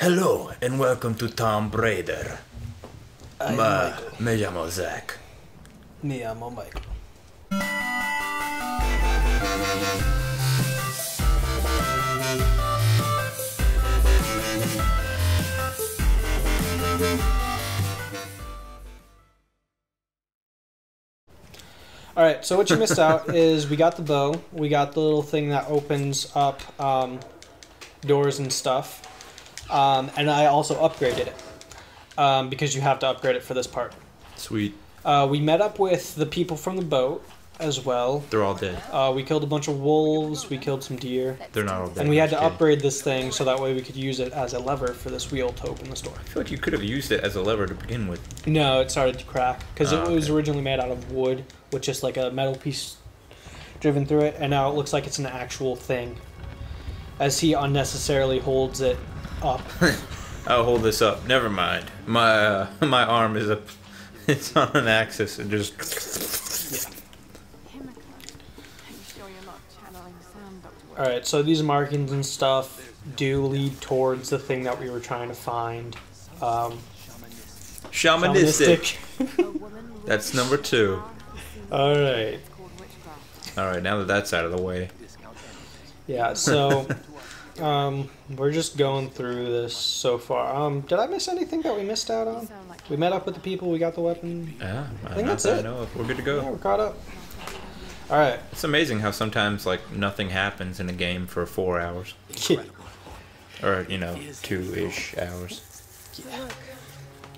Hello and welcome to Tom Braider. Ma, me llamo Zach. Me llamo Michael. All right, so what you missed out is we got the bow, we got the little thing that opens up um, doors and stuff, um, and I also upgraded it um, because you have to upgrade it for this part. Sweet. Uh, we met up with the people from the boat as well. They're all dead. Uh, we killed a bunch of wolves, we killed some deer, They're not all dead. and we had to upgrade this thing so that way we could use it as a lever for this wheel to open the store. I feel like you could have used it as a lever to begin with. No, it started to crack because Oh, it was okay. originally made out of wood with just like a metal piece driven through it, and now it looks like it's an actual thing. As he unnecessarily holds it up. I'll hold this up. Never mind. My uh, my arm is up. It's on an axis and just. Chemical. Are you sure you're not channeling sound, Dr. All right, so these markings and stuff do lead towards the thing that we were trying to find. Um, Shamanistic. A woman with That's number two. All right. It's called witchcraft. All right, now that that's out of the way. Yeah, so um, we're just going through this so far. Um, did I miss anything that we missed out on? We met up with the people. We got the weapon. Yeah, I think that's that I it. know of. We're good to go. Yeah, go. we're caught up. All right. It's amazing how sometimes like nothing happens in a game for four hours, or you know, two ish hours. So look,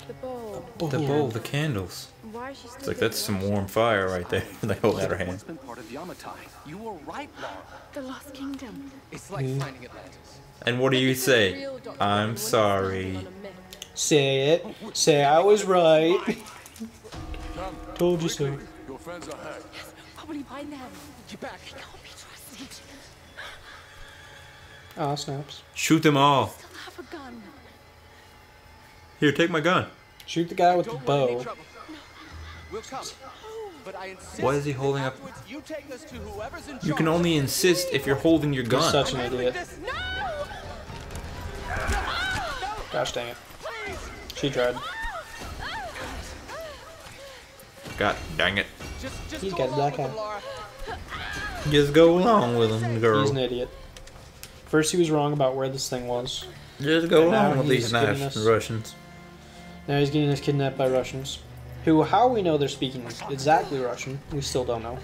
the bowl. The bowl, the candles. Why is she still It's like that's some warm fire right there. they hold out her hand. Been part of Yamatai. You were right, Lara. The Lost Kingdom. It's like Mm. finding Atlantis. And what do you This is the say? I'm sorry. on a myth. Say it. Say I was right. Told you so. Your friends are hurt. Probably by them. Get back. Can't be trusted. Ah, snaps. Shoot them all. Still have a gun. Here, take my gun. Shoot the guy with the Don't any bow. Trouble. We'll come. But I insist Why is he holding up- You take us to whoever's in You can only insist if you're holding your You're gun. such an idiot. this- Gosh dang it. She tried. God dang it. Just, just He's go got a along black with eye. Just go along with him, girl. He's an idiot. First he was wrong about where this thing was. Just go And along with these giving nice Russians. Now he's getting us kidnapped by Russians. Who, how we know they're speaking exactly Russian, we still don't know.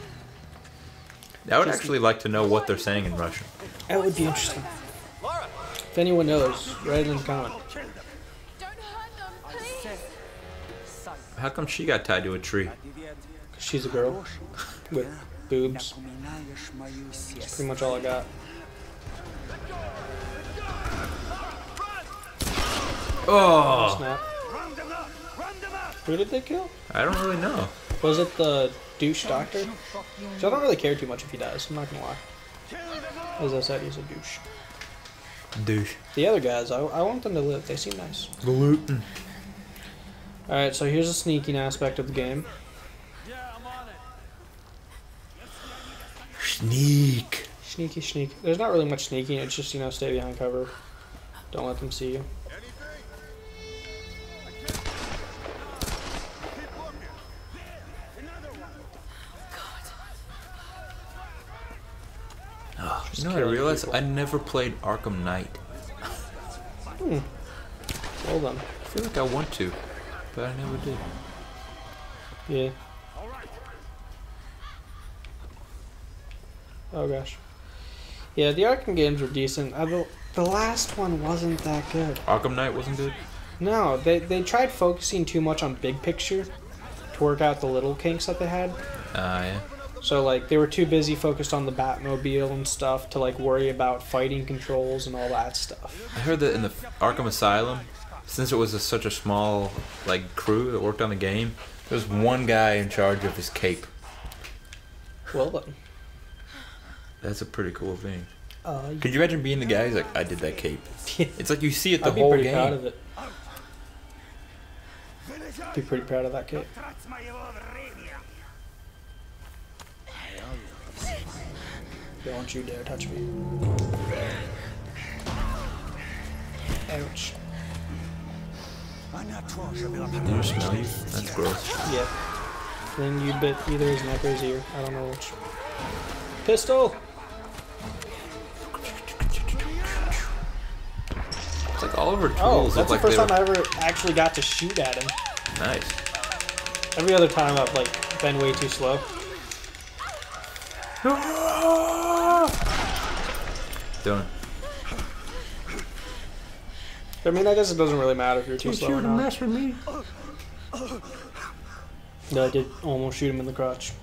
I would actually like to know what they're saying in Russian. That would be interesting. Lara. If anyone knows, write it in the comment. Don't hurt them, please. How come she got tied to a tree? 'Cause She's a girl with boobs. That's pretty much all I got. Oh, Snap. Who did they kill? I don't really know. Was it the douche doctor? So I don't really care too much if he dies. I'm not gonna lie. As I said, he's a douche. Douche. The other guys, I, I want them to live. They seem nice. Gluten. All right, so here's the sneaking aspect of the game. Sneak. Sneaky, sneak. There's not really much sneaking. It's just you know stay behind cover. Don't let them see you. You know, what I realized people. I never played Arkham Knight. Well done. I feel like I want to, but I never did. Yeah. Oh gosh. Yeah, the Arkham games were decent. Uh, the, the last one wasn't that good. Arkham Knight wasn't good. No, they they tried focusing too much on big picture to work out the little kinks that they had. Ah, yeah. So like they were too busy focused on the Batmobile and stuff to like worry about fighting controls and all that stuff. I heard that in the Arkham Asylum, since it was a, such a small like crew that worked on the game, there was one guy in charge of his cape. Well then. That's a pretty cool thing. Uh, Could you imagine being the guy who's like, I did that cape? It's like you see it the I'd be whole pretty game. proud of it. Be pretty proud of that kid. Don't you dare touch me. Ouch. You smell you? That's gross. Yeah. Then you bit either his neck or his ear. I don't know which. Pistol! It's like all of her oh, tools Oh, that's like the first time were I ever actually got to shoot at him. nice. Every other time I've like been way too slow. Done. I mean, I guess it doesn't really matter if you're too slow or not. with me. No, I did almost shoot him in the crotch.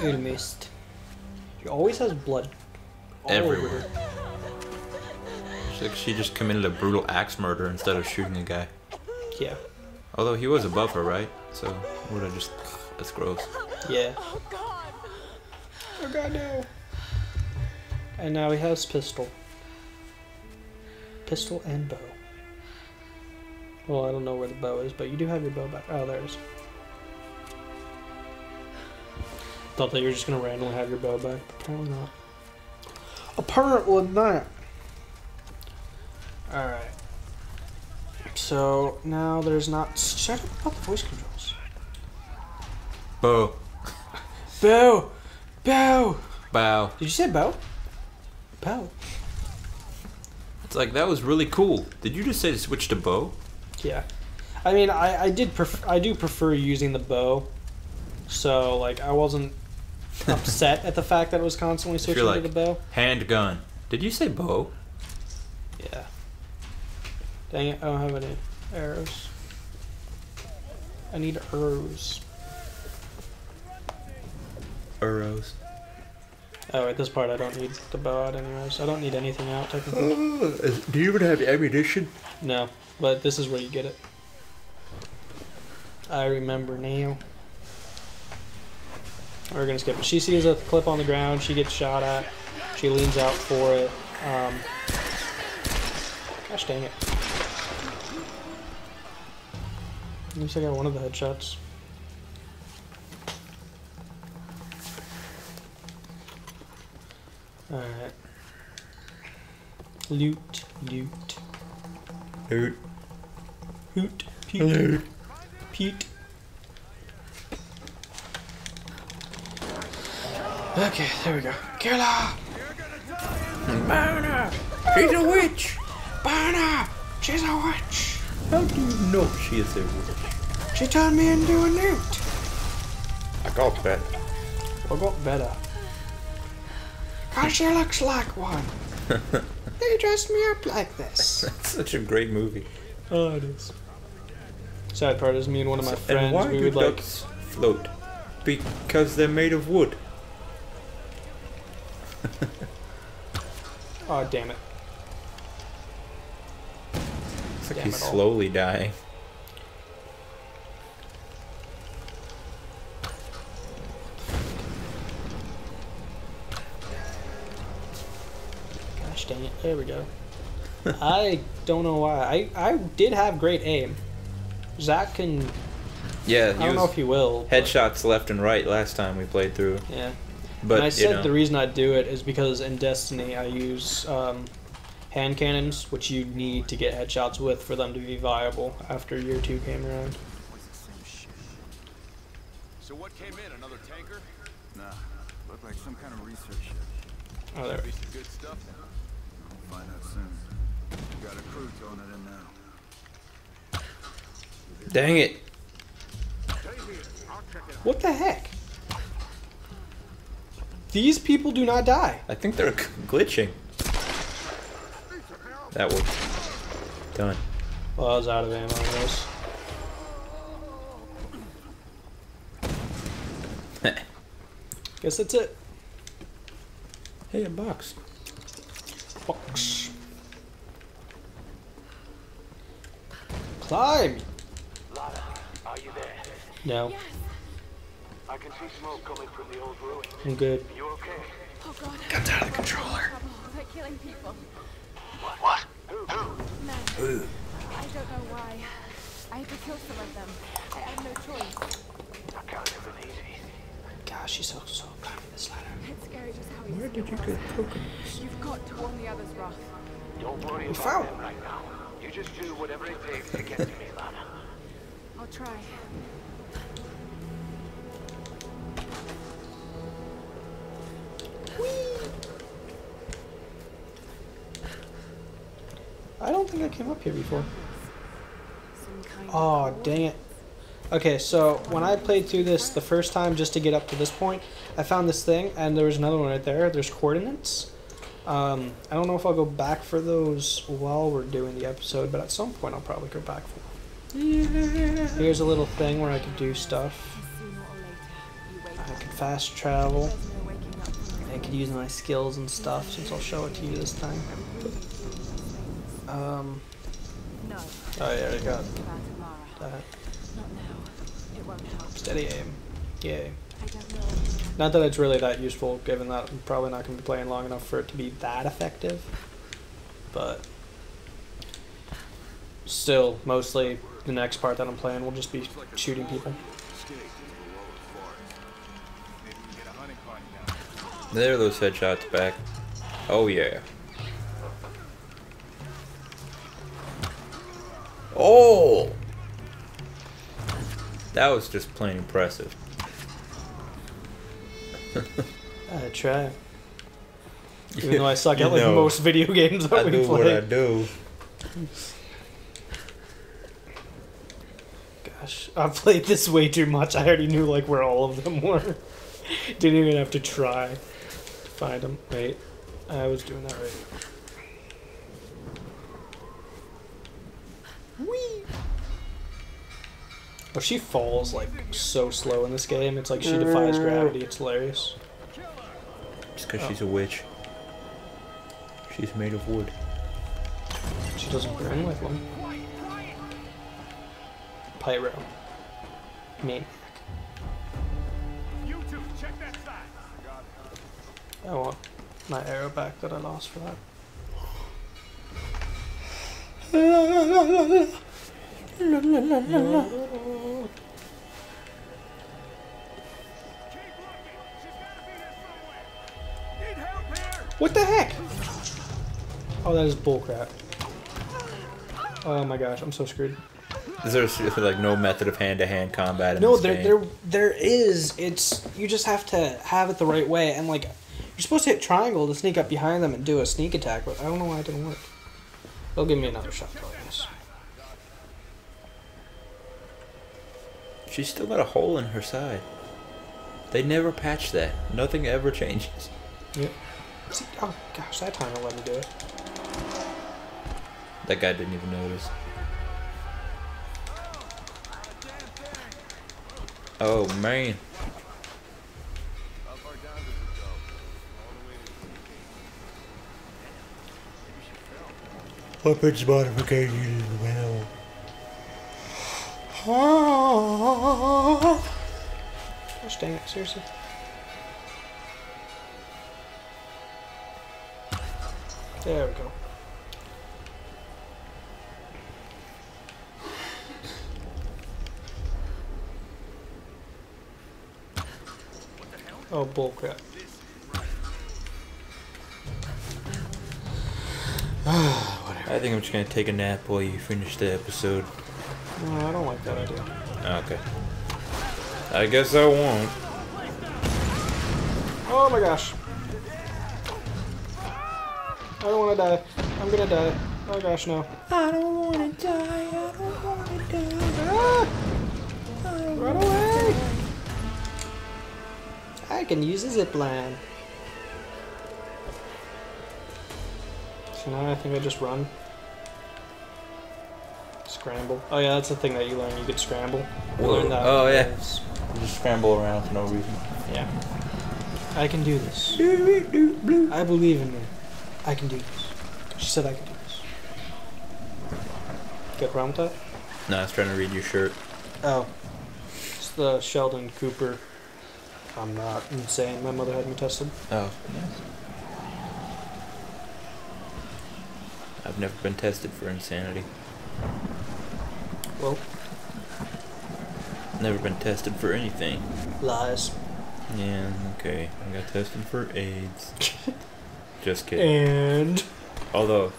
It missed. She always has blood. all Everywhere. her. It's like she just committed a brutal axe murder instead of shooting a guy. Yeah. Although he was above her, right? So would have just that's gross. Yeah. Oh God! No. And now he has pistol. Pistol and bow. Well, I don't know where the bow is, but you do have your bow back. Oh, there it is. Thought that you were just gonna randomly have your bow back. Apparently not. Apparently not. Alright. So now there's not. Shut up about the voice controls. Bo. Bow! Bow! Bow. Did you say bow? Bow. It's like that was really cool. Did you just say to switch to bow? Yeah, I mean, I, I did pref- I do prefer using the bow, so like I wasn't upset at the fact that it was constantly switching like to the bow. handgun. Did you say bow? Yeah. Dang it! I don't have any arrows. I need arrows. Arrows. Oh, at this part I don't need the bow out anyways. I don't need anything out technically. Do you even have ammunition? No, but this is where you get it. I remember now. We're gonna skip it. She sees a clip on the ground. She gets shot at. She leans out for it. Um, gosh dang it! At least I got one of the headshots. All right. Loot, loot. Dude. Hoot, Pete, Pete. Okay, there we go. Killer! Boner! She's a witch! Boner! She's a witch! How do you know she is a witch? She turned me into a newt! I got that. I got better. Cause she looks like one. they dressed me up like this. That's such a great movie. Oh, it is. Sad part is me and one of my and friends, why we do would like ducks float? Because they're made of wood. Oh damn it. It's like Damn he's it slowly dying. There we go. I don't know why. I, I did have great aim. Zach can. Yeah, I don't know if he will. but- headshots left and right last time we played through. Yeah. But and I you said know, the reason I do it is because in Destiny I use um, hand cannons, which you need to get headshots with for them to be viable after year two came around. So what came in? Another tanker? Nah, looked like some kind of research ship. Oh, there. Be some good stuff then. We'll find out soon. We got a crew towing it in now. dang it! What the heck? These people do not die. I think they're glitching. That worked. Done. Well, I was out of ammo on this. Guess that's it. hey, a box. Climb. Are you there? No, I can see smoke coming from the old ruin. I'm good. You okay? Oh God! Got out of the controller. Trouble. They're killing people. What? What? Who? Who? Men. Ooh. I don't know why. I had to kill some of them. I have no choice. I can't have been easy. gosh, she's so so climbing this ladder. It's scary just how Where did you was. get coconuts? You've got to warn the others, Roth. Don't worry We about found them right now. You just do whatever it takes to get to me, Lara. I'll try. I don't think I came up here before. Oh, dang it. Okay, so when I played through this the first time just to get up to this point, I found this thing, and there was another one right there. There's coordinates. Um, I don't know if I'll go back for those while we're doing the episode, but at some point I'll probably go back for them. Here's a little thing where I could do stuff. Sooner or later, you wake I up. could fast travel. There's no waking up from I could use my skills and stuff since I'll show it to you this time. Um, oh yeah, I got about that. Not now. It won't help. Steady aim. Yay. Don't that it's really that useful, given that I'm probably not going to be playing long enough for it to be that effective. But still, mostly the next part that I'm playing will just be shooting people. There are those headshots back. Oh yeah. Oh! That was just plain impressive. I try. Even though I suck at like know, most video games that I we do what I do. Gosh, I've played this way too much. I already knew like where all of them were. Didn't even have to try to find them. Wait, I was doing that right. Oh, she falls like so slow in this game. It's like she defies gravity. It's hilarious. Just because she's a oh. witch. She's made of wood. She doesn't burn like one. Pyro. Maniac. You two, check that side. I want my arrow back that I lost for that. Need help here? What the heck? Oh, that is bullcrap. Oh my gosh, I'm so screwed. Is there like no method of hand-to-hand combat in No, this there, game? there, there is. It's you just have to have it the right way, and like you're supposed to hit triangle to sneak up behind them and do a sneak attack, but I don't know why it didn't work. They'll give me another shot, though, I guess. She's still got a hole in her side. They never patch that. Nothing ever changes. Yep. See, oh gosh, that time I let me do it. That guy didn't even notice. Oh man. How far Gosh dang it, seriously. There we go. Oh bullcrap. I think I'm just gonna take a nap while you finish the episode. No, I don't like that idea. Okay. I guess I won't. Oh my gosh. I don't want to die. I'm gonna die. Oh gosh, no. I don't wanna die, I don't wanna die. Ah! Run away! I can use a zip line. So now I think I just run. Scramble. Oh yeah, that's the thing that you learn. You could scramble. You learn that. Oh, yeah. because- Just scramble around for no reason. Yeah. I can do this. I believe in me. I can do this. She said I can do this. Get around with that? No, I was trying to read your shirt. Oh. It's the Sheldon Cooper. I'm not insane. My mother had me tested. Oh, nice. I've never been tested for insanity. Well, Never been tested for anything. lies. Yeah, okay. I got tested for AIDS. Just kidding. And Although,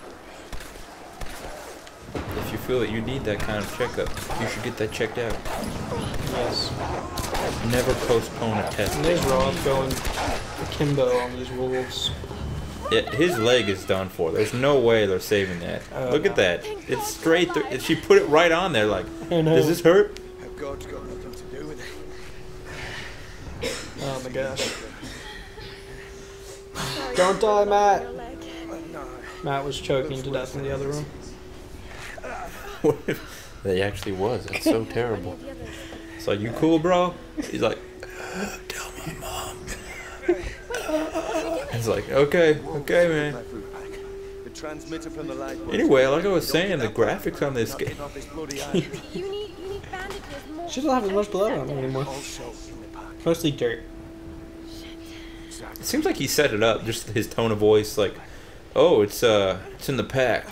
if you feel that you need that kind of checkup, you should get that checked out. yes, Never postpone a test. there's Rob going akimbo on these wolves. It, his leg is done for. There's no way they're saving that. Oh, Look no. at that. It's straight through. She put it right on there. Like, does this hurt? God's got nothing to do with it. Oh my gosh. Don't die, Matt. Matt was choking to death in the other room. What if they actually was? That's so terrible. It's like, you cool, bro? He's like, It's like, okay, okay, man. My food pack. The transmitter from the light. box. Anyway, like I was saying, the graphics on this game. off his bloody eye. You need, you need bandages more. She doesn't have as much blood on her anymore. All show in the pack. Mostly dirt. It seems like he set it up, just his tone of voice, like, oh, it's uh, it's in the pack.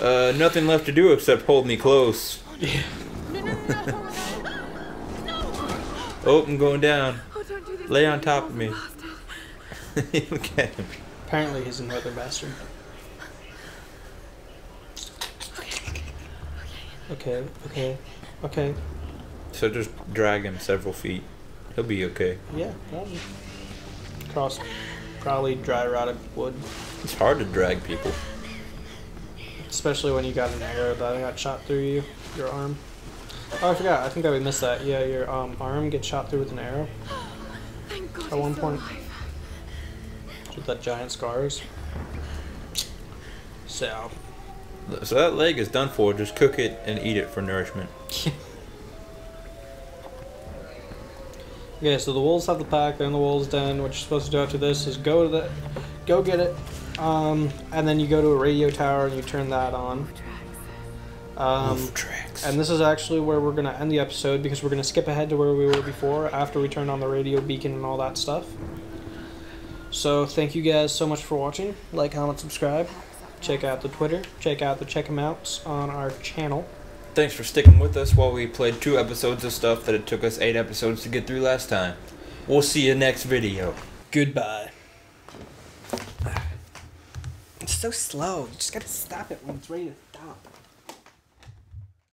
Uh, nothing left to do except hold me close. No, no, no, no, no, no. Oh, I'm going down. Oh, don't do this. Lay on top of me. bastard. Look at him. Apparently, he's another bastard. Okay, okay, okay. So just drag him several feet. He'll be okay. Yeah, probably. Cross probably dry rotted wood. It's hard to drag people. Especially when you got an arrow that got shot through you, your arm. Oh, I forgot. I think that we missed that. Yeah, your um, arm gets shot through with an arrow Thank God. at one point. alive. With that giant scars. So, So that leg is done for. Just cook it and eat it for nourishment. Okay, so the wolves have the pack. They're in the wolves' den. What you're supposed to do after this is go to the, go get it, um, and then you go to a radio tower and you turn that on. Um, tracks. and this is actually where we're gonna end the episode because we're gonna skip ahead to where we were before after we turned on the radio beacon and all that stuff. So thank you guys so much for watching. Like, comment, subscribe. Check out the Twitter. Check out the check 'em outs on our channel. Thanks for sticking with us while we played two episodes of stuff that it took us eight episodes to get through last time. We'll see you next video. Goodbye. It's so slow. You just gotta stop it when it's ready to stop.